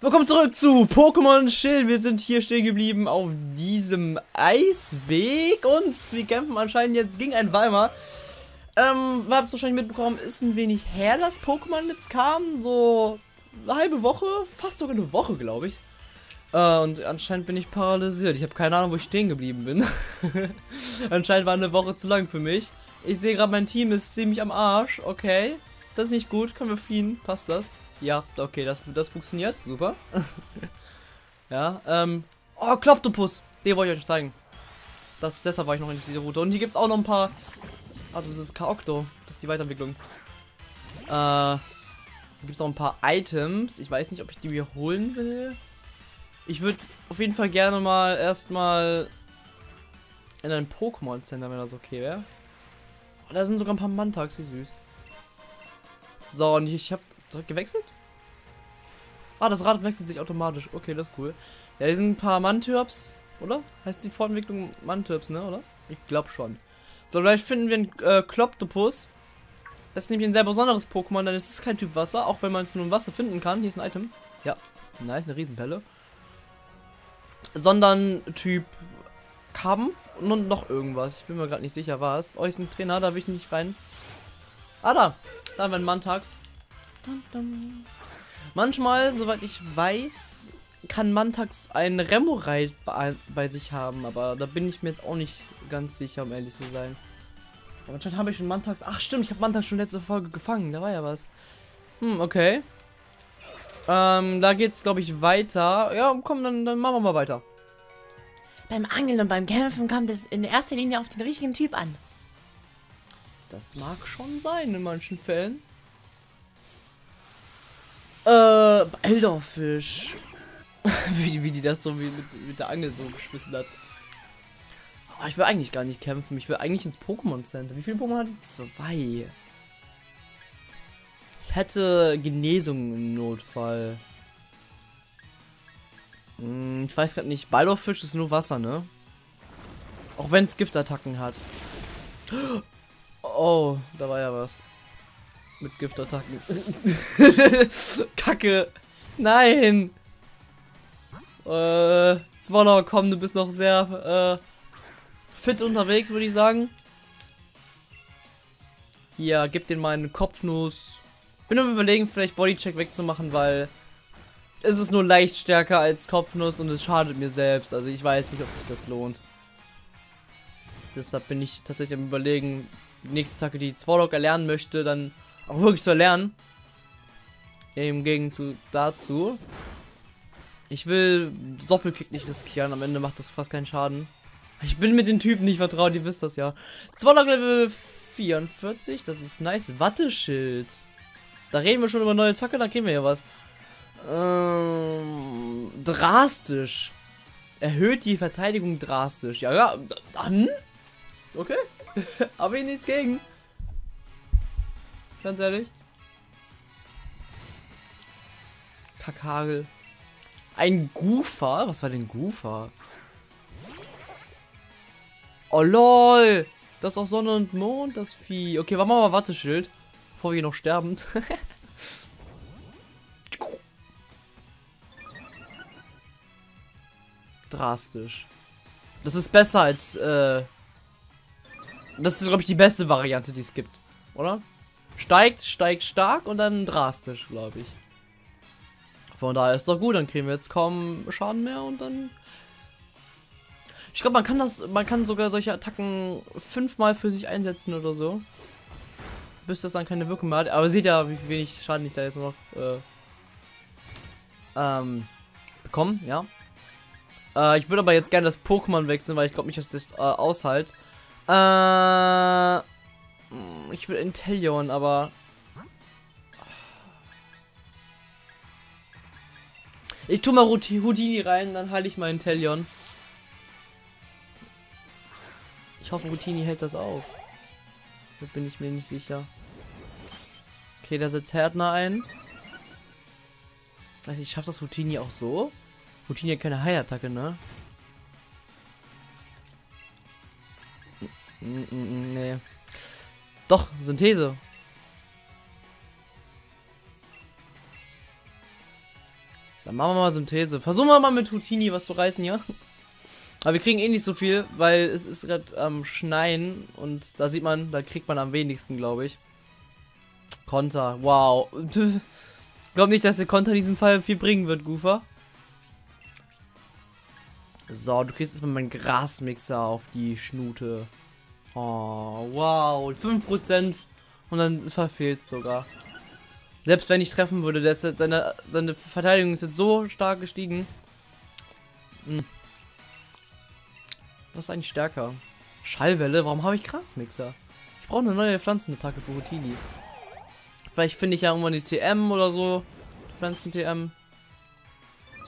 Willkommen zurück zu Pokémon Schild. Wir sind hier stehen geblieben auf diesem Eisweg und wir kämpfen anscheinend jetzt gegen einen Weimar. Ähm, ihr habt es wahrscheinlich mitbekommen, ist ein wenig her, dass Pokémon jetzt kam. So eine halbe Woche, fast sogar eine Woche, glaube ich. Äh, und anscheinend bin ich paralysiert. Ich habe keine Ahnung, wo ich stehen geblieben bin. anscheinend war eine Woche zu lang für mich. Ich sehe gerade, mein Team ist ziemlich am Arsch. Okay, das ist nicht gut. Können wir fliehen? Passt das? Ja, okay, das, das funktioniert. Super. ja, ähm. Oh, Kloptopus. Den wollte ich euch zeigen. Das, deshalb war ich noch in dieser Route. Und hier gibt es auch noch ein paar. Ah, das ist Kaokto. Das ist die Weiterentwicklung. Äh. Hier gibt es auch ein paar Items. Ich weiß nicht, ob ich die wiederholen will. Ich würde auf jeden Fall gerne mal erstmal in ein Pokémon Center, wenn das okay wäre. Oh, da sind sogar ein paar Mantags, wie süß. So, und ich habe direkt gewechselt? Ah, das Rad wechselt sich automatisch. Okay, das ist cool. Ja, hier sind ein paar Mantürps, oder? Heißt die Fortentwicklung Mantürps, ne, oder? Ich glaube schon. So, vielleicht finden wir einen äh, Kloptopus. Das ist nämlich ein sehr besonderes Pokémon, denn es ist kein Typ Wasser, auch wenn man es nur im Wasser finden kann. Hier ist ein Item. Ja, nice, eine Riesenpelle. Sondern Typ Kampf und noch irgendwas. Ich bin mir gerade nicht sicher, was. Oh, ist ein Trainer, da will ich nicht rein. Ah, da. Da haben wir einen Mantax. Dun, dun. Manchmal, soweit ich weiß, kann Mantax einen Remorai bei, bei sich haben, aber da bin ich mir jetzt auch nicht ganz sicher, um ehrlich zu sein. Aber anscheinend habe ich schon Mantax. Ach stimmt, ich habe Mantax schon letzte Folge gefangen, da war ja was. Hm, okay. Ähm, da geht's, glaube ich, weiter. Ja, komm, dann, dann machen wir mal weiter. Beim Angeln und beim Kämpfen kommt es in erster Linie auf den richtigen Typ an. Das mag schon sein in manchen Fällen. Äh, Elderfisch. wie, wie die das so mit, mit der Angel so geschmissen hat. Oh, ich will eigentlich gar nicht kämpfen. Ich will eigentlich ins Pokémon Center. Wie viele Pokémon hat die? Zwei. Ich hätte Genesung im Notfall. Hm, ich weiß gerade nicht. Ballorfisch ist nur Wasser, ne? Auch wenn es Giftattacken hat. Oh, da war ja was. Mit Giftattacken. Kacke. Nein. Äh, Zwoller, komm, du bist noch sehr äh, fit unterwegs, würde ich sagen. Ja, gib den mal eine Kopfnuss. Bin am überlegen, vielleicht Bodycheck wegzumachen, weil es ist nur leicht stärker als Kopfnuss und es schadet mir selbst. Also ich weiß nicht, ob sich das lohnt. Deshalb bin ich tatsächlich am überlegen, die nächste Attacke, die Zwolok erlernen möchte, dann auch wirklich zu erlernen. Im Gegenzug dazu. Ich will Doppelkick nicht riskieren, am Ende macht das fast keinen Schaden. Ich bin mit den Typen nicht vertraut, ihr wisst das ja. Zwolok Level 44, das ist nice. Watteschild. Da reden wir schon über neue Attacke, da kriegen wir ja was. Ähm, drastisch. Erhöht die Verteidigung drastisch. Ja, ja, dann. Okay. Aber ich nichts gegen. Ganz ehrlich. Kakagel. Ein Goofer? Was war denn Goofer? Oh lol. Das ist auch Sonne und Mond, das Vieh. Okay, wir mal Watteschild. Bevor wir noch sterben. Drastisch. Das ist besser als, äh, das ist, glaube ich, die beste Variante, die es gibt. Oder? Steigt, steigt stark und dann drastisch, glaube ich. Von daher ist doch gut, dann kriegen wir jetzt kaum Schaden mehr und dann. Ich glaube, man kann das, man kann sogar solche Attacken fünfmal für sich einsetzen oder so. Bis das dann keine Wirkung mehr hat. Aber seht ja, wie wenig Schaden ich da jetzt noch äh, ähm, bekommen, ja. Äh, ich würde aber jetzt gerne das Pokémon wechseln, weil ich glaube nicht, dass das äh, aushalt. Äh, ich will Intellion, aber... Ich tue mal Houdini rein, dann halte ich mal Intellion. Ich hoffe, Houdini hält das aus. Da bin ich mir nicht sicher. Okay, da setzt Härtner ein. Weiß ich, schafft das Houdini auch so? Houdini hat keine Heilattacke, ne? Nee. Doch, Dann machen wir mal Synthese. Versuchen wir mal mit Houtini was zu reißen hier. Aber wir kriegen eh nicht so viel, weil es ist gerade am ähm, Schneien und da sieht man, da kriegt man am wenigsten, glaube ich. Konter, wow. Glaub nicht, dass der Konter in diesem Fall viel bringen wird, Goofer. So, du kriegst jetzt mal meinen Grasmixer auf die Schnute. Oh, wow. 5% und dann verfehlt sogar. Selbst wenn ich treffen würde, der ist jetzt seine, seine Verteidigung ist jetzt so stark gestiegen. Hm. Was ist eigentlich stärker? Schallwelle? Warum habe ich Grasmixer? Ich brauche eine neue Pflanzenattacke für Houtini. Vielleicht finde ich ja irgendwann die TM oder so. Pflanzen-TM.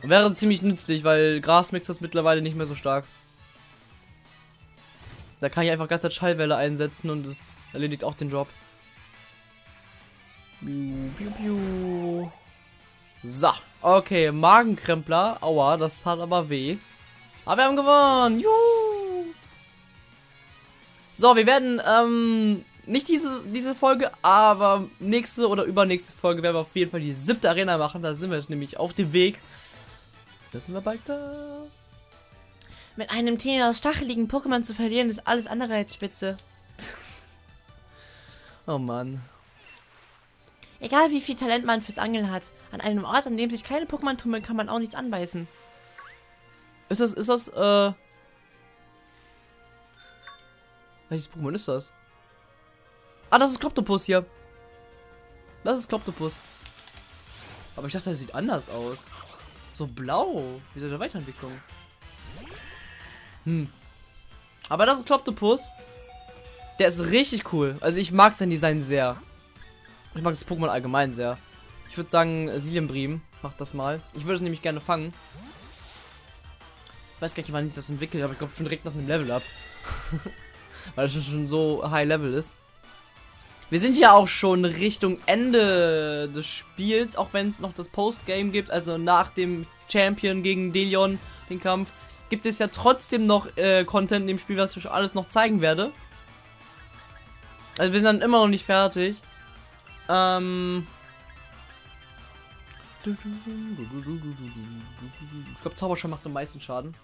Wäre ziemlich nützlich, weil Grasmixer ist mittlerweile nicht mehr so stark. Da kann ich einfach ganz Schallwelle einsetzen und es erledigt auch den Job. So, okay, Magenkrempler. Aua, das hat aber weh. Aber wir haben gewonnen. Juhu. So, wir werden ähm, nicht diese, diese Folge, aber nächste oder übernächste Folge werden wir auf jeden Fall die siebte Arena machen. Da sind wir jetzt nämlich auf dem Weg. Da sind wir bald da. Mit einem Team aus stacheligen Pokémon zu verlieren, ist alles andere als spitze. oh Mann. Egal wie viel Talent man fürs Angeln hat, an einem Ort, an dem sich keine Pokémon tummeln, kann man auch nichts anbeißen. Ist das, ist das, äh... Welches Pokémon ist das? Ah, das ist Kloptopus hier. Das ist Kloptopus. Aber ich dachte, das sieht anders aus. So blau. Wie ist eine Weiterentwicklung? Hm. Aber das ist Kloptopus. Der ist richtig cool. Also ich mag sein Design sehr. Ich mag das Pokémon allgemein sehr. Ich würde sagen, Silienbrim macht das mal. Ich würde es nämlich gerne fangen. Ich weiß gar nicht, wann ich das entwickelt, aber ich glaube schon direkt nach einem Level ab. Weil es schon so high level ist. Wir sind ja auch schon Richtung Ende des Spiels, auch wenn es noch das Postgame gibt, also nach dem Champion gegen Delion, den Kampf, gibt es ja trotzdem noch äh, Content in dem Spiel, was ich alles noch zeigen werde. Also wir sind dann immer noch nicht fertig. Ähm... Ich glaube, Zauberschein macht am meisten Schaden.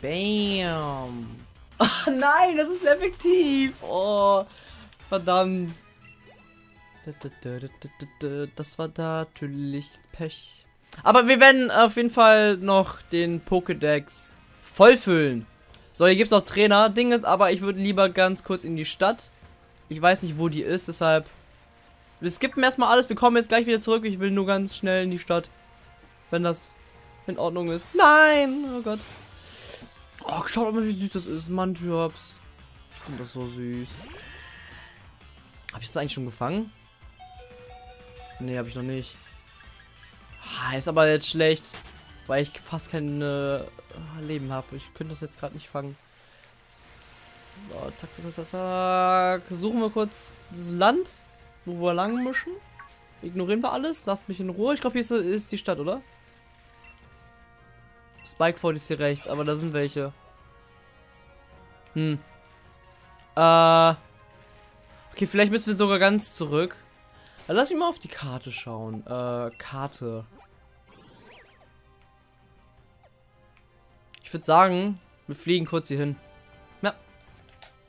Bam. Oh nein, das ist effektiv. Oh, verdammt. Das war natürlich Pech. Aber wir werden auf jeden Fall noch den Pokédex vollfüllen. So, hier gibt es noch Trainer. Ding ist aber, ich würde lieber ganz kurz in die Stadt. Ich weiß nicht, wo die ist, deshalb... Wir skippen erstmal alles. Wir kommen jetzt gleich wieder zurück. Ich will nur ganz schnell in die Stadt. Wenn das in Ordnung ist. Nein! Oh Gott. Oh, schaut mal, wie süß das ist. Manjobs. Ich finde das so süß. Habe ich das eigentlich schon gefangen? Nee, habe ich noch nicht. Ah, ist aber jetzt schlecht. Weil ich fast kein äh, Leben habe. Ich könnte das jetzt gerade nicht fangen. So, zack, zack, zack, zack. Suchen wir kurz das Land, wo wir lang müssen. Ignorieren wir alles. Lasst mich in Ruhe. Ich glaube, hier ist, ist die Stadt, oder? Spikeford ist hier rechts, aber da sind welche. Hm. Äh. Okay, vielleicht müssen wir sogar ganz zurück. Lass mich mal auf die Karte schauen. Äh, Karte. Ich würde sagen, wir fliegen kurz hier hin. Ja.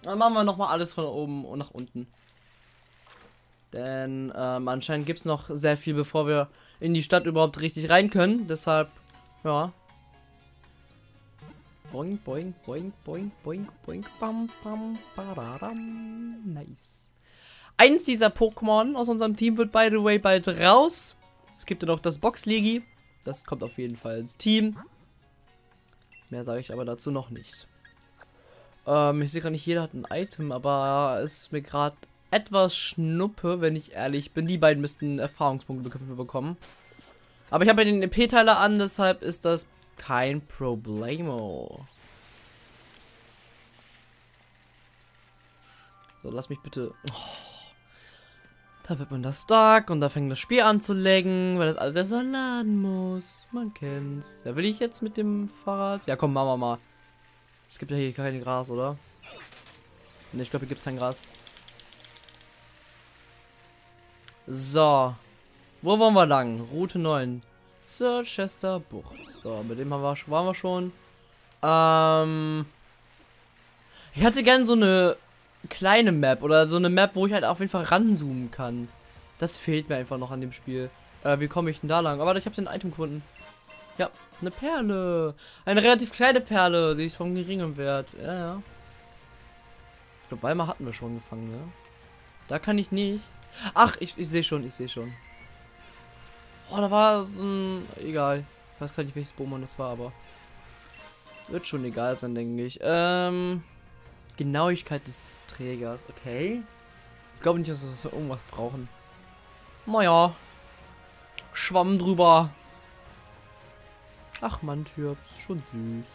Dann machen wir nochmal alles von oben und nach unten. Denn ähm, anscheinend gibt es noch sehr viel, bevor wir in die Stadt überhaupt richtig rein können. Deshalb, ja, Boing, boing, boing, boing, boing, boing, bam, bam, badadam. Nice. Eins dieser Pokémon aus unserem Team wird, by the way, bald raus. Es gibt ja noch das Boxlegi. Das kommt auf jeden Fall ins Team. Mehr sage ich aber dazu noch nicht. Ähm, ich sehe gar nicht, jeder hat ein Item, aber es ist mir gerade etwas schnuppe, wenn ich ehrlich bin. Die beiden müssten Erfahrungspunkte bekommen. Aber ich habe ja den EP-Teiler an, deshalb ist das kein Problemo. So, lass mich bitte... Oh. Da wird man das stark und da fängt das Spiel an zu laggen, weil das alles erst laden muss. Man kennt's. Ja, will ich jetzt mit dem Fahrrad? Ja, komm, machen wir mal. Es gibt ja hier kein Gras, oder? Ne, ich glaube, hier gibt es kein Gras. So. Wo wollen wir lang? Route 9. Zur Chester Bucht. So, mit dem waren wir schon. Ähm. Ich hatte gern so eine kleine Map oder so eine Map, wo ich halt auf jeden Fall ranzoomen kann. Das fehlt mir einfach noch an dem Spiel. Äh, wie komme ich denn da lang? Aber ich habe den Item gefunden. Ja, eine Perle. Eine relativ kleine Perle. Sie ist von geringem Wert. Ja, ja. Ich glaube, Weimar hatten wir schon gefangen, ne? Da kann ich nicht. Ach, ich, ich sehe schon, ich sehe schon. Oh, da war so ein... Egal. Ich weiß gar nicht, welches Bowman das war, aber... Wird schon egal sein, denke ich. Ähm... Genauigkeit des Trägers. Okay. Ich glaube nicht, dass wir irgendwas brauchen. Naja. Schwamm drüber. Ach man, Türps, schon süß.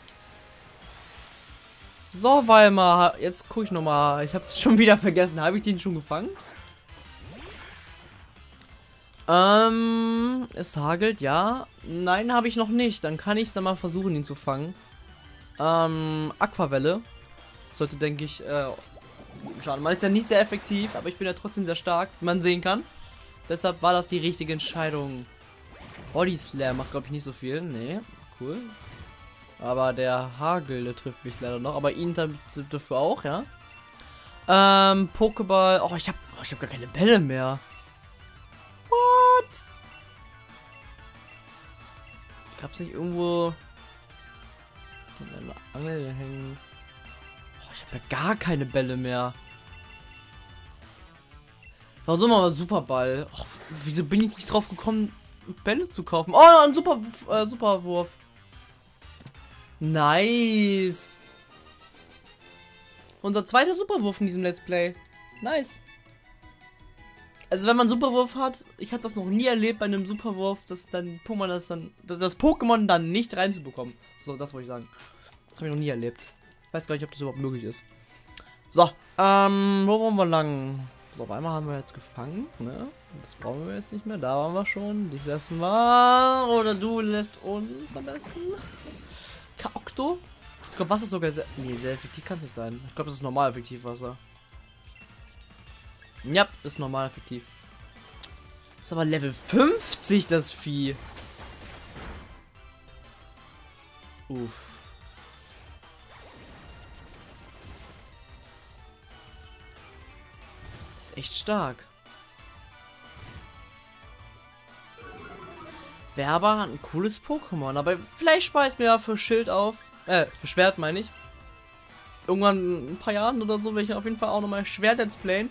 So, Weimar, jetzt gucke ich nochmal. Ich habe es schon wieder vergessen. Habe ich den schon gefangen? Ähm, es hagelt, ja. Nein, habe ich noch nicht. Dann kann ich es mal versuchen, ihn zu fangen. Ähm, Aquavelle. Sollte, denke ich, äh, schaden. Man ist ja nicht sehr effektiv, aber ich bin ja trotzdem sehr stark, wie man sehen kann. Deshalb war das die richtige Entscheidung. Body Slam macht, glaube ich, nicht so viel. Nee, cool. Aber der Hagel, der trifft mich leider noch. Aber ihn dafür auch, ja. Ähm, Pokéball. Oh, ich habe oh, hab gar keine Bälle mehr. What? Gab's nicht irgendwo in einer Angel hängen? Habe gar keine Bälle mehr. Warum mal Superball? Oh, wieso bin ich nicht drauf gekommen, Bälle zu kaufen? Oh, ein Super, äh, Superwurf. Nice. Unser zweiter Superwurf in diesem Let's Play. Nice. Also wenn man Superwurf hat, ich hatte das noch nie erlebt bei einem Superwurf, dass dann Pokémon das dann, das Pokémon dann nicht reinzubekommen. So, das wollte ich sagen. Habe ich noch nie erlebt. Weiß gar nicht, ob das überhaupt möglich ist. So, ähm, wo wollen wir lang? So, auf einmal haben wir jetzt gefangen, ne? Das brauchen wir jetzt nicht mehr. Da waren wir schon. Die lassen wir. Oder du lässt uns am besten. Kaokto? Ich glaube, Wasser ist sogar sehr. Nee, sehr effektiv kann es nicht sein. Ich glaube, das ist normal effektiv Wasser. Ja, ist normal effektiv. Ist aber Level 50, das Vieh. Uff. Echt stark. Wäre aber ein cooles Pokémon. Aber vielleicht speist mir ja für Schild auf. Äh, für Schwert meine ich. Irgendwann in ein paar Jahren oder so werde ich auf jeden Fall auch nochmal Schwert Let's Playen.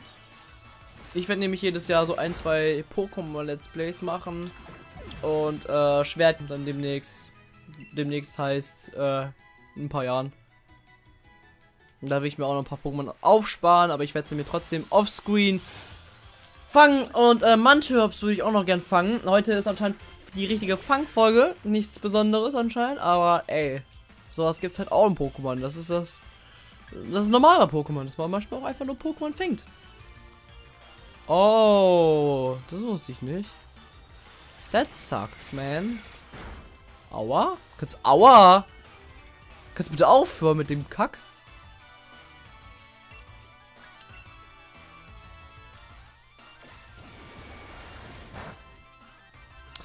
Ich werde nämlich jedes Jahr so ein, zwei Pokémon Let's Plays machen. Und äh, Schwert dann demnächst. Demnächst heißt, äh, in ein paar Jahren. Da will ich mir auch noch ein paar Pokémon aufsparen, aber ich werde sie mir trotzdem offscreen fangen. Und äh, Mantirps würde ich auch noch gern fangen. Heute ist anscheinend die richtige Fangfolge. Nichts Besonderes anscheinend, aber ey, sowas gibt es halt auch im Pokémon. Das ist das. Das ist normaler Pokémon, dass man manchmal auch einfach nur Pokémon fängt. Oh, das wusste ich nicht. That sucks, man. Aua? Kannst Aua? Kannst du bitte aufhören mit dem Kack?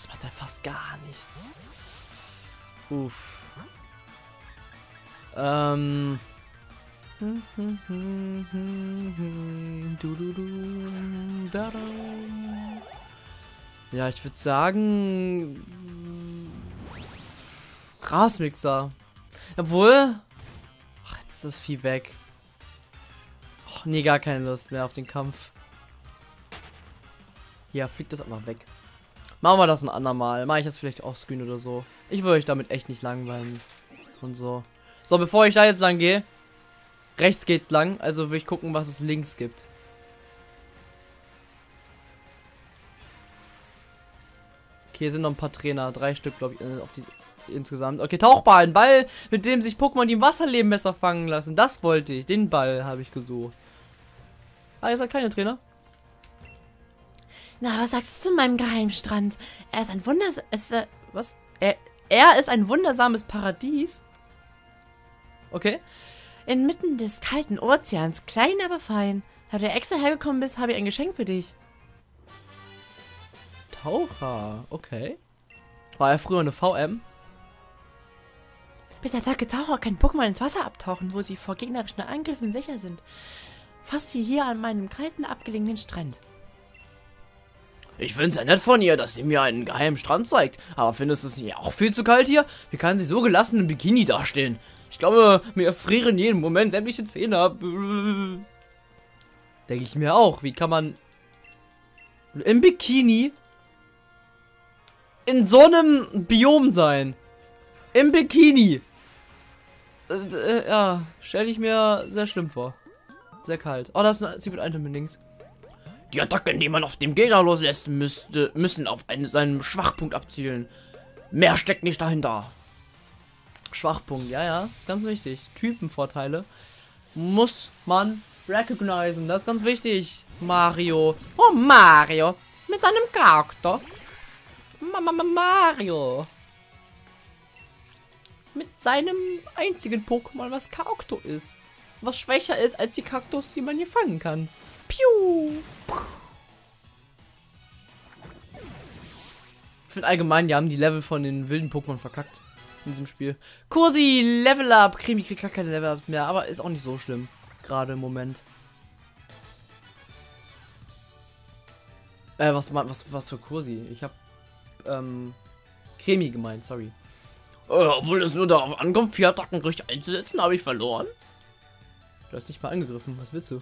Das macht ja fast gar nichts. Uff. Ähm. Ja, ich würde sagen. Grasmixer. Obwohl. Ach, jetzt ist das Vieh weg. Ach, nee, gar keine Lust mehr auf den Kampf. Ja, fliegt das einfach weg. Machen wir das ein andermal. Mache ich das vielleicht auch Screen oder so. Ich würde euch damit echt nicht langweilen. Und so. So, bevor ich da jetzt lang gehe. Rechts geht's lang. Also will ich gucken, was es links gibt. Okay, hier sind noch ein paar Trainer. Drei Stück, glaube ich, äh, auf die insgesamt. Okay, Tauchball. Ein Ball, mit dem sich Pokémon, die im Wasser leben, besser fangen lassen. Das wollte ich. Den Ball habe ich gesucht. Ah, ihr seid keine Trainer? Na, was sagst du zu meinem Geheimstrand? Er ist ein wunders... Ist, äh, was? Er, er ist ein wundersames Paradies. Okay. Inmitten des kalten Ozeans, klein aber fein. Da du extra hergekommen bist, habe ich ein Geschenk für dich. Taucher. Okay. War er früher eine VM? Mit der Attacke Taucher kann Pokémon ins Wasser abtauchen, wo sie vor gegnerischen Angriffen sicher sind. Fast wie hier an meinem kalten, abgelegenen Strand. Ich find's ja nett von ihr, dass sie mir einen geheimen Strand zeigt. Aber findest du es nicht auch viel zu kalt hier? Wie kann sie so gelassen im Bikini dastehen? Ich glaube, mir frieren jeden Moment sämtliche Zähne ab. Denke ich mir auch. Wie kann man im Bikini in so einem Biom sein? Im Bikini. Äh, äh, ja, stelle ich mir sehr schlimm vor. Sehr kalt. Oh, das ist ein Secret Item links. Die Attacken, die man auf dem Gegner loslässt, müsste, müssen auf einen, seinen Schwachpunkt abzielen. Mehr steckt nicht dahinter. Schwachpunkt, ja, ja, ist ganz wichtig. Typenvorteile muss man recognizen, das ist ganz wichtig. Mario. Oh, Mario. Mit seinem Charakter. Mama Mario. Mit seinem einzigen Pokémon, was Kakto ist. Was schwächer ist als die Kaktus, die man hier fangen kann. Piu. Ich finde allgemein, die haben die Level von den wilden Pokémon verkackt. In diesem Spiel. Kursi, Level Up. Krimi kriegt gar keine Level Ups mehr, aber ist auch nicht so schlimm. Gerade im Moment. Äh, was, was, was für Kursi? Ich hab, ähm, Kremi gemeint, sorry. Äh, obwohl es nur darauf ankommt, vier Attacken richtig einzusetzen, habe ich verloren. Du hast nicht mal angegriffen, was willst du?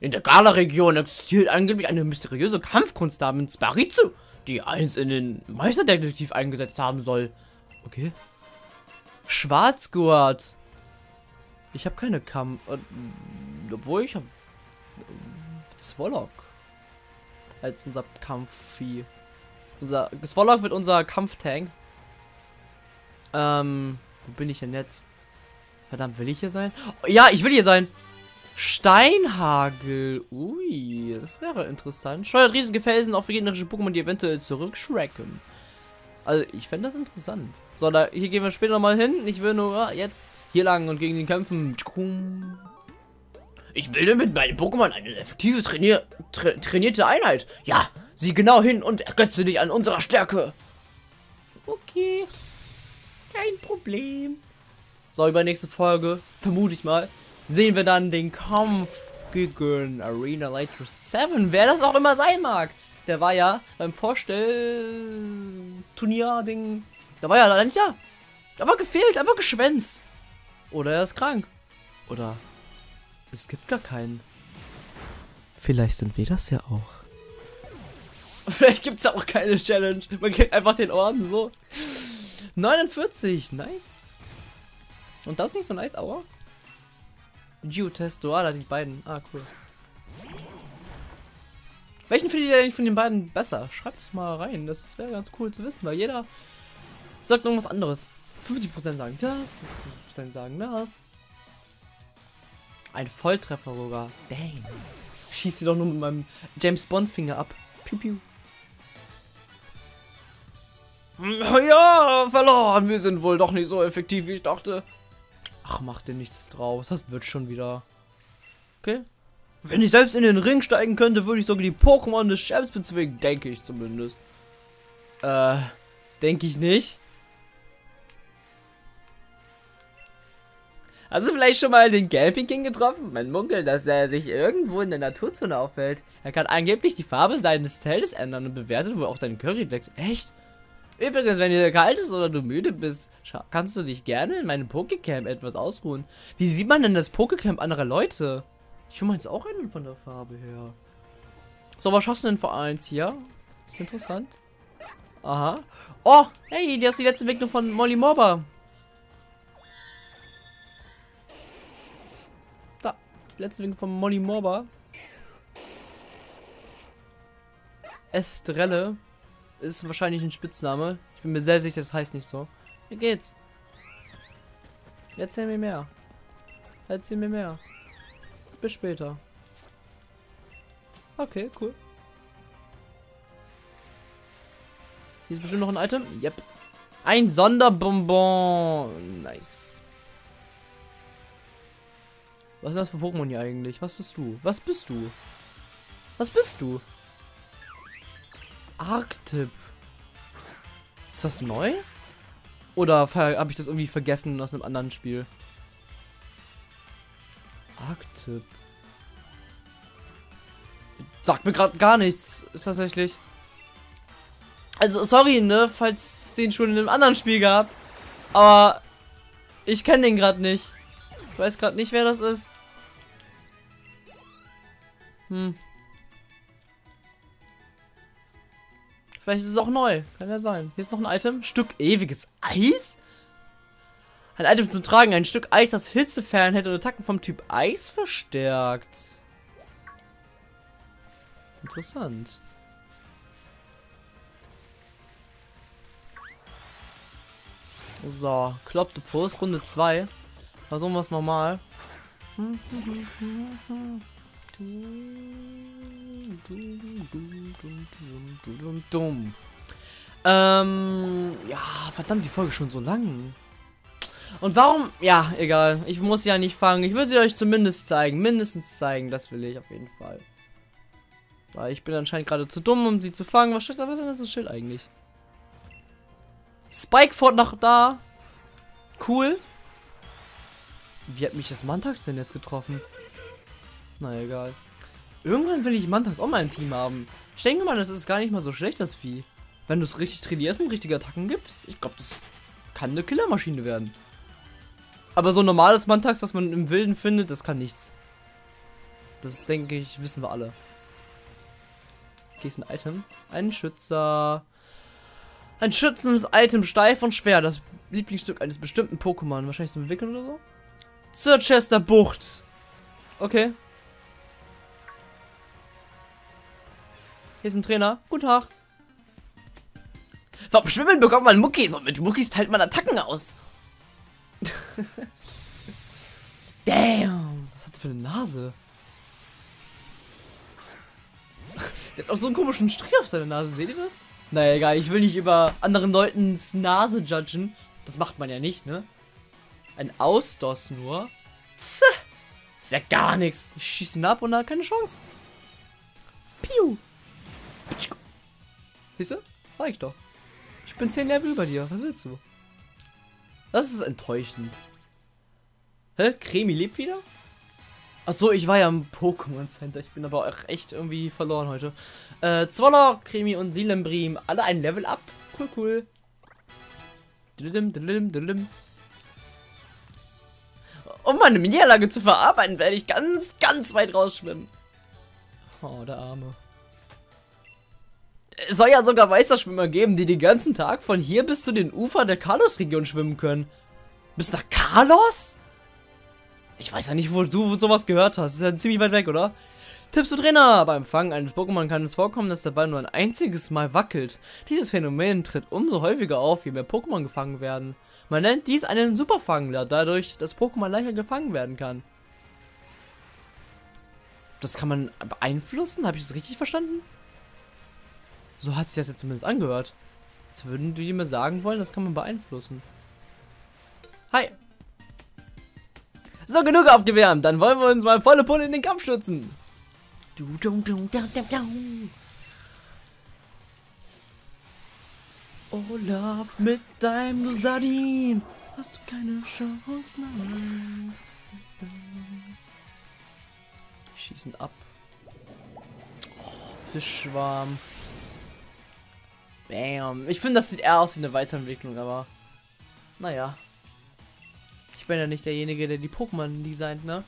In der Gala-Region existiert angeblich eine mysteriöse Kampfkunst namens Baritsu, die eins in den Meisterdetektiv eingesetzt haben soll. Okay. Schwarzgurt. Ich habe keine Kampf... Äh, obwohl ich habe... Äh, Zwollock. Als unser Kampfvieh. Unser... Zwollock wird unser Kampftank. Ähm... Wo bin ich denn jetzt? Verdammt, will ich hier sein? Ja, ich will hier sein! Steinhagel. Ui, das wäre interessant. Steuert riesige Felsen auf gegnerische Pokémon, die eventuell zurückschrecken. Also, ich fände das interessant. So, da, hier gehen wir später nochmal hin. Ich will nur jetzt hier lang und gegen den kämpfen. Ich bilde mit meinem Pokémon eine effektive trainier tra trainierte Einheit. Ja, sieh genau hin und ergötze dich an unserer Stärke. Okay. Kein Problem. So, übernächste Folge, vermute ich mal, sehen wir dann den Kampf gegen Arena Lighter 7, wer das auch immer sein mag. Der war ja beim Vorstellturnier-Ding, da war ja leider nicht da. Aber gefehlt, aber geschwänzt. Oder er ist krank. Oder es gibt gar keinen. Vielleicht sind wir das ja auch. Vielleicht gibt es ja auch keine Challenge. Man kriegt einfach den Orden so. 49, nice. Und das nicht so nice, Aua. Geotesto, ah, da die beiden. Ah, cool. Welchen findet ihr denn von den beiden besser? Schreibt es mal rein. Das wäre ganz cool zu wissen, weil jeder sagt irgendwas anderes. 50% sagen das, 50% sagen das. Ein Volltreffer sogar. Dang. Schieß sie doch nur mit meinem James Bond Finger ab. Piu piu. Ja, verloren. Wir sind wohl doch nicht so effektiv, wie ich dachte. Ach, mach dir nichts draus. Das wird schon wieder. Okay. Wenn ich selbst in den Ring steigen könnte, würde ich sogar die Pokémon des Champs bezwingen. Denke ich zumindest. Äh, denke ich nicht. Hast du vielleicht schon mal den Gelping King getroffen? Man munkelt, dass er sich irgendwo in der Naturzone aufhält. Er kann angeblich die Farbe seines Zeltes ändern und bewertet wohl auch deinen Curryflex. Echt? Übrigens, wenn dir kalt ist oder du müde bist, kannst du dich gerne in meinem Pokecamp etwas ausruhen. Wie sieht man denn das Pokecamp anderer Leute? Ich will jetzt auch einen von der Farbe her. So, was schaffst du denn für eins hier? Ist interessant. Aha. Oh, hey, die hast die letzte Entwicklung von Molly Mobber. Da, die letzte Entwicklung von Molly Mobber. Estrelle ist wahrscheinlich ein Spitzname. Ich bin mir sehr sicher, das heißt nicht so. Wie geht's? Erzähl mir mehr. Erzähl mir mehr. Bis später. Okay, cool. Hier ist bestimmt noch ein Item. Yep. Ein Sonderbonbon. Nice. Was ist das für Pokémon hier eigentlich? Was bist du? Was bist du? Was bist du? Arctip. Ist das neu? Oder habe ich das irgendwie vergessen aus einem anderen Spiel? Arctip. Sagt mir gerade gar nichts, tatsächlich. Also, sorry, ne, falls es den schon in einem anderen Spiel gab. Aber ich kenne den gerade nicht. Ich weiß gerade nicht, wer das ist. Hm. Vielleicht ist es auch neu. Kann ja sein. Hier ist noch ein Item. Stück ewiges Eis? Ein Item zum Tragen. Ein Stück Eis, das Hitze fernhält und Attacken vom Typ Eis verstärkt. Interessant. So, Klopptopus, Runde 2. Versuchen wir es nochmal. Ähm, ja, verdammt, die Folge schon so lang. Und warum? Ja, egal. Ich muss ja nicht fangen. Ich will sie euch zumindest zeigen. Mindestens zeigen. Das will ich auf jeden Fall. Weil ich bin anscheinend gerade zu dumm, um sie zu fangen. Was ist das Schild eigentlich? Spike fort nach da. Cool. Wie hat mich das Mantax denn jetzt getroffen? Na egal. Irgendwann will ich Mantax auch mal im Team haben. Ich denke mal, das ist gar nicht mal so schlecht, das Vieh. Wenn du es richtig trainierst und richtige Attacken gibst, ich glaube, das kann eine Killermaschine werden. Aber so ein normales Mantax, was man im Wilden findet, das kann nichts. Das denke ich, wissen wir alle. Hier ist ein Item. Ein Schützer. Ein schützendes Item, steif und schwer. Das Lieblingsstück eines bestimmten Pokémon. Wahrscheinlich zum Wickeln oder so. Zur Chester Bucht. Okay. Hier ist ein Trainer. Guten Tag. Warum Schwimmen bekommt man Muckis und mit Muckis teilt man Attacken aus. Damn. Was hat der für eine Nase? der hat auch so einen komischen Strich auf seiner Nase. Seht ihr das? Naja, egal. Ich will nicht über anderen Leutens Nase judgen. Das macht man ja nicht, ne? Ein Ausdos nur. Tse. Ist ja gar nichts. Ich schieße ihn ab und da keine Chance. Piu. Siehst du? Reicht doch. Ich bin 10 Level über dir. Was willst du? Das ist enttäuschend. Hä? Cremi lebt wieder? Achso, ich war ja im Pokémon Center. Ich bin aber auch echt irgendwie verloren heute. Äh, Zwoller, Cremi und Silembrim. Alle ein Level up. Cool, cool. Um meine Niederlage zu verarbeiten, werde ich ganz, ganz weit rausschwimmen. Oh, der Arme. Es soll ja sogar Weißerschwimmer geben, die den ganzen Tag von hier bis zu den Ufern der Carlos-Region schwimmen können. Bis nach Carlos? Ich weiß ja nicht, wo du sowas gehört hast. Das ist ja ziemlich weit weg, oder? Tipps zu Trainer! Beim Fangen eines Pokémon kann es vorkommen, dass der Ball nur ein einziges Mal wackelt. Dieses Phänomen tritt umso häufiger auf, je mehr Pokémon gefangen werden. Man nennt dies einen Superfang, da dadurch das Pokémon leichter gefangen werden kann. Das kann man beeinflussen? Habe ich das richtig verstanden? So hat sich das jetzt zumindest angehört. Jetzt würden die mir sagen wollen, das kann man beeinflussen. Hi. So, genug aufgewärmt. Dann wollen wir uns mal volle Pulle in den Kampf stürzen. Du, du, du, da, da, da. Olaf, mit deinem Sardin hast du keine Chance, nein. Schießen ab. Oh, Fischschwarm. Bam. Ich finde, das sieht eher aus wie eine Weiterentwicklung, aber naja. Ich bin ja nicht derjenige, der die Pokémon designt, ne?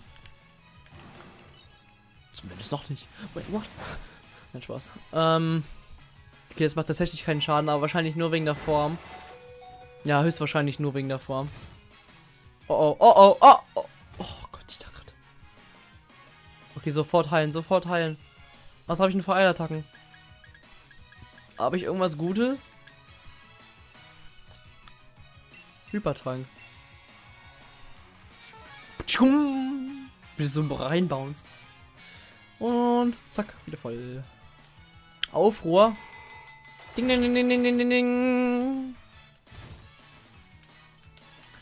Zumindest noch nicht. Wait, what? Nein, Spaß. Ähm. Okay, das macht tatsächlich keinen Schaden, aber wahrscheinlich nur wegen der Form. Ja, höchstwahrscheinlich nur wegen der Form. Oh, oh, oh, oh, oh, oh. Oh Gott, ich dachte gerade. Okay, sofort heilen, sofort heilen. Was habe ich denn für Eilattacken? Habe ich irgendwas Gutes? Hypertrank. Wie so reinbounced. Und zack, wieder voll. Aufruhr. Ding, ding, ding, ding, ding, ding, ding.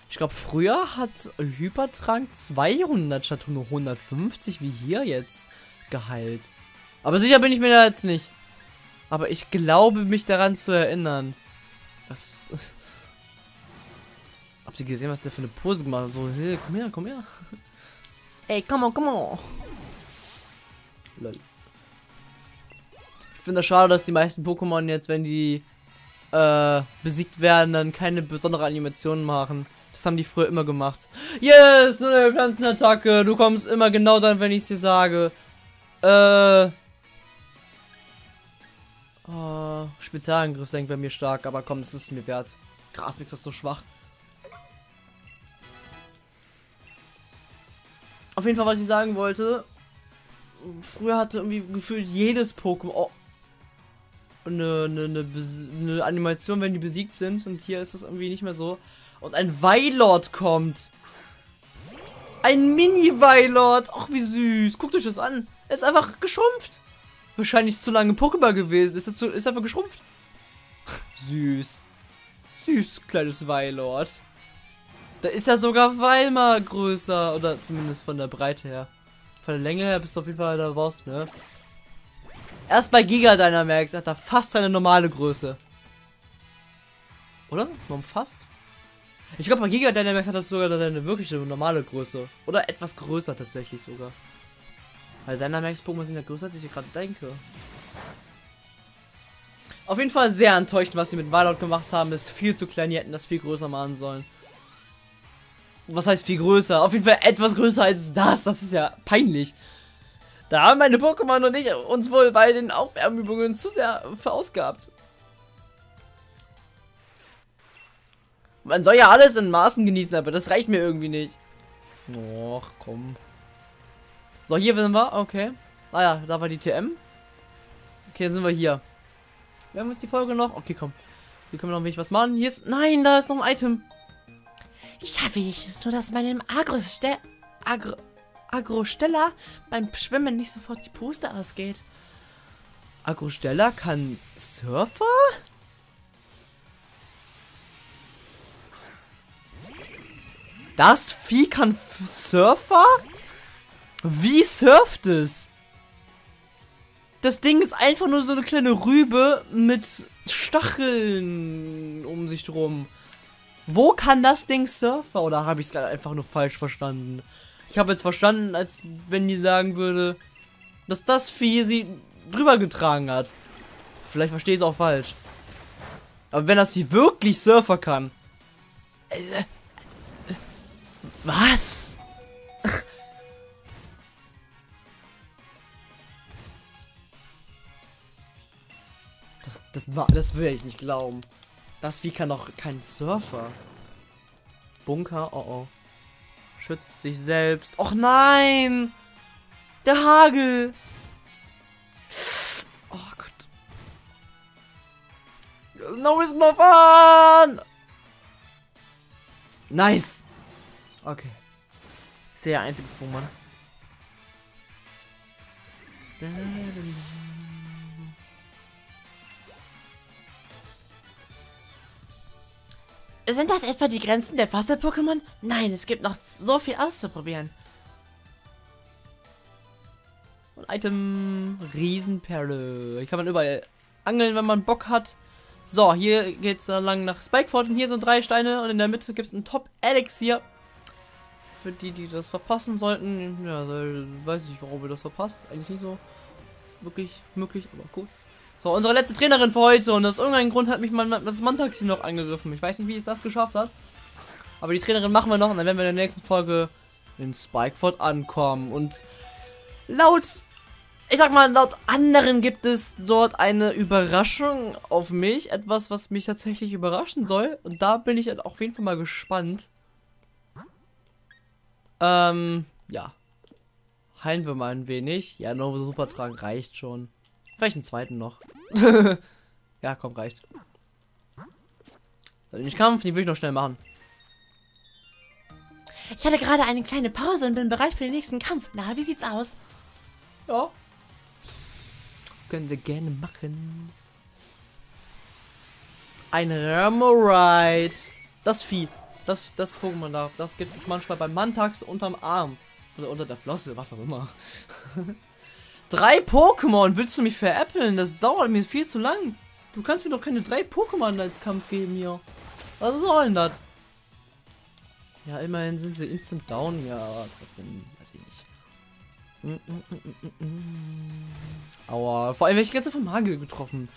Ich glaube, früher hat Hypertrank 200 statt nur 150, wie hier jetzt, geheilt. Aber sicher bin ich mir da jetzt nicht. Aber ich glaube, mich daran zu erinnern. Was? Habt ihr gesehen, was der für eine Pose gemacht hat? So, hey, komm her, komm her. Ey, come on, come on. Lol. Ich finde das schade, dass die meisten Pokémon jetzt, wenn die äh, besiegt werden, dann keine besondere Animation machen. Das haben die früher immer gemacht. Yes, eine Pflanzenattacke. Du kommst immer genau dann, wenn ich es dir sage. Äh. Oh, Spezialangriff senkt bei mir stark, aber komm, das ist mir wert. Grasmix ist so schwach. Auf jeden Fall, was ich sagen wollte. Früher hatte irgendwie gefühlt jedes Pokémon oh, eine, eine, eine, eine, Animation, wenn die besiegt sind. Und hier ist es irgendwie nicht mehr so. Und ein Weilord kommt. Ein Mini-Weilord. Ach, wie süß. Guckt euch das an. Er ist einfach geschrumpft. Wahrscheinlich zu lange Pokémon gewesen. Ist, zu, ist einfach geschrumpft. süß. Süß, kleines Weilord. Da ist ja sogar Weilmar größer. Oder zumindest von der Breite her. Von der Länge her bist du auf jeden Fall der Boss, ne? Erst bei Giga Dynamax hat er fast seine normale Größe. Oder? Warum fast? Ich glaube, bei Giga Dynamax hat er sogar seine wirkliche normale Größe. Oder etwas größer tatsächlich sogar. Weil Dynamax-Pokémon sind ja größer, als ich gerade denke. Auf jeden Fall sehr enttäuschend, was sie mit Violet gemacht haben. ist viel zu klein, die hätten das viel größer machen sollen. Was heißt viel größer? Auf jeden Fall etwas größer als das. Das ist ja peinlich. Da haben meine Pokémon und ich uns wohl bei den Aufwärmübungen zu sehr verausgabt. Man soll ja alles in Maßen genießen, aber das reicht mir irgendwie nicht. Och, komm. So, hier sind wir. Okay. Ah ja, da war die TM. Okay, dann sind wir hier. Wir haben jetzt die Folge noch. Okay, komm. Hier können wir noch ein wenig was machen. Hier ist... Nein, da ist noch ein Item. Ich schaffe es nur, dass meinem Agro-Ste... Agro... Agrostella beim Schwimmen nicht sofort die Puste ausgeht. Agrostella kann Surfer? Das Vieh kann Surfer? Wie surft es? Das Ding ist einfach nur so eine kleine Rübe mit Stacheln um sich drum. Wo kann das Ding Surfer? Oder habe ich es einfach nur falsch verstanden? Ich habe jetzt verstanden, als wenn die sagen würde, dass das Vieh sie drüber getragen hat. Vielleicht verstehe ich es auch falsch. Aber wenn das Vieh wirklich Surfer kann. Äh, äh, was? Das, das, will ich nicht glauben. Das Vieh kann doch kein Surfer. Bunker, oh oh. Schützt sich selbst. Och nein! Der Hagel! Oh Gott. No is no fun! Nice! Okay. Sehr einziges Pokémon. Sind das etwa die Grenzen der Wasser-Pokémon? Nein, es gibt noch so viel auszuprobieren. Und Item Riesenperle. Hier kann man überall angeln, wenn man Bock hat. So, hier geht es lang nach Spikeford und hier sind drei Steine und in der Mitte gibt es ein Top-Elixier. Für die, die das verpassen sollten. Ja, weiß ich nicht, warum wir das verpasst. Eigentlich nicht so wirklich möglich, aber gut. So, unsere letzte Trainerin für heute. Und aus irgendeinem Grund hat mich mein, das Mantaxi noch angegriffen. Ich weiß nicht, wie es das geschafft hat. Aber die Trainerin machen wir noch. Und dann werden wir in der nächsten Folge in Spikeford ankommen. Und laut, ich sag mal, laut anderen gibt es dort eine Überraschung auf mich. Etwas, was mich tatsächlich überraschen soll. Und da bin ich auf jeden Fall mal gespannt. Ähm, ja. Heilen wir mal ein wenig. Ja, nur Supertragen reicht schon. Vielleicht einen zweiten noch. ja, komm, reicht. Den Kampf, den will ich noch schnell machen. Ich hatte gerade eine kleine Pause und bin bereit für den nächsten Kampf. Na, wie sieht's aus? Ja. Können wir gerne machen. Ein Ramorite. Das Vieh. Das, das Pokémon da. Das gibt es manchmal beim Mantax unterm Arm. Oder unter der Flosse, was auch immer. Drei Pokémon? Willst du mich veräppeln? Das dauert mir viel zu lang. Du kannst mir doch keine drei Pokémon als Kampf geben hier. Was soll denn das? Ja, immerhin sind sie instant down. Ja, aber trotzdem, weiß ich nicht. Mm, mm, mm, Aua, vor allem welche ganze vom Hagel getroffen.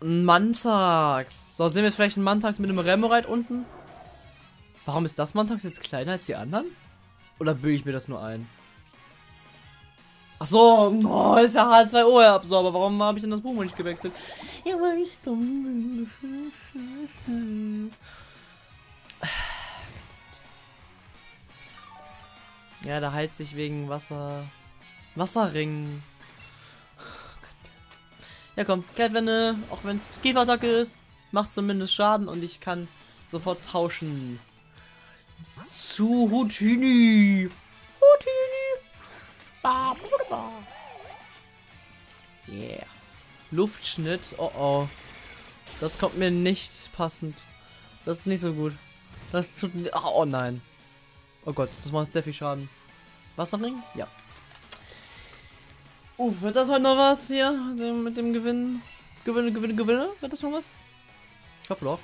Mantax. So, sehen wir jetzt vielleicht einen Mantax mit einem Remoraid unten? Warum ist das Mantax jetzt kleiner als die anderen? Oder büge ich mir das nur ein? Ach so, oh, ist ja H2O Absorber. Warum habe ich denn das Pokémon nicht gewechselt? Ja, weil ich dumm bin. Ja, da heilt sich wegen Wasser. Wasserring. Ja komm, Kehrtwende, auch wenn es Kiefertacke ist, macht zumindest Schaden und ich kann sofort tauschen. Zu Yeah. Luftschnitt. Oh oh. Das kommt mir nicht passend. Das ist nicht so gut. Das tut. Oh, oh nein. Oh Gott, das macht sehr viel Schaden. Wasserring? Ja. Uff, wird das heute noch was hier mit dem Gewinn? Gewinne, Gewinne, Gewinne? Wird das noch was? Ich hoffe doch.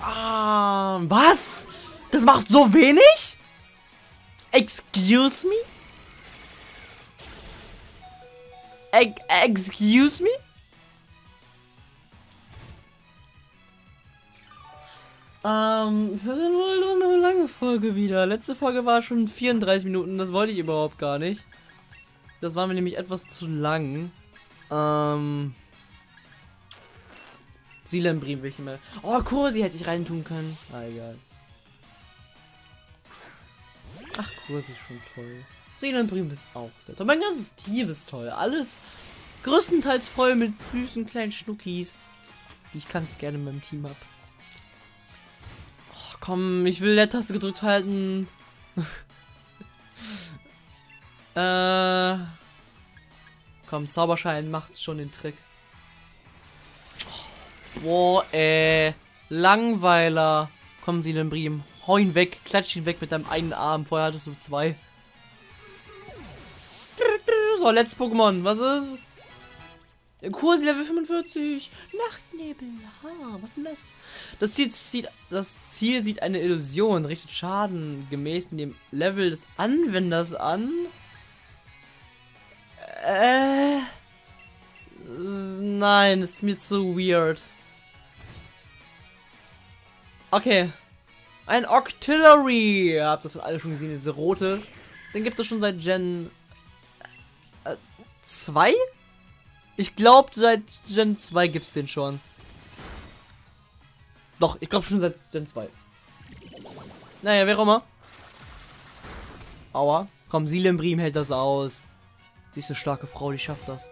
Bam. Was? Das macht so wenig? Excuse me? Excuse me? Ähm, für wohl eine lange Folge wieder. Letzte Folge war schon 34 Minuten, das wollte ich überhaupt gar nicht. Das war mir nämlich etwas zu lang. Ähm. Silembrim will ich mal. Oh, Kursi hätte ich reintun können. Ah, egal. Ach, Kursi ist schon toll. Silembrim ist auch sehr toll. Mein ganzes Team ist toll. Alles größtenteils voll mit süßen kleinen Schnuckis. Ich kann es gerne in meinem Team ab. Oh, komm, ich will der Taste gedrückt halten. Äh. Komm, Zauberschein macht schon den Trick. Boah, äh. Langweiler. Komm, Silembrim. Hau ihn weg. Klatsch ihn weg mit deinem einen Arm. Vorher hattest du zwei. So, letztes Pokémon. Was ist? Kursi Level 45. Nachtnebel. Ha, was denn das? Das Ziel, sieht, das Ziel sieht eine Illusion, richtet Schaden gemäß dem Level des Anwenders an. Äh. Nein, ist mir zu weird. Okay. Ein Octillery. Ihr habt das alle schon gesehen, diese rote. Den gibt es schon seit Gen 2? Äh, ich glaube, seit Gen 2 gibt es den schon. Doch, ich glaube schon seit Gen 2. Naja, wer auch immer. Aua. Komm, Silembrim hält das aus. Sie ist eine starke Frau, die schafft das.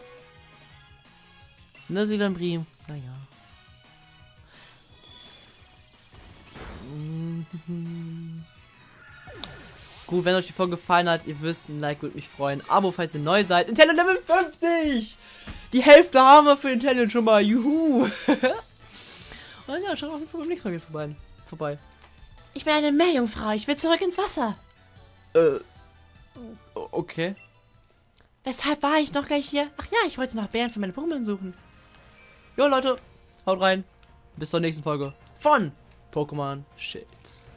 Ne, Silembrim? Naja. Gut, wenn euch die Folge gefallen hat, ihr wisst, ein Like würde mich freuen. Abo, falls ihr neu seid. Intellion Level 50! Die Hälfte haben wir für Intellion schon mal. Juhu! Und ja, schaut auf jeden Fall beim nächsten Mal wieder vorbei. vorbei. Ich bin eine Meerjungfrau. Ich will zurück ins Wasser. Äh. Okay. Weshalb war ich noch gleich hier? Ach ja, ich wollte nach Bären für meine Pokémon suchen. Jo, Leute. Haut rein. Bis zur nächsten Folge von Pokémon Shit.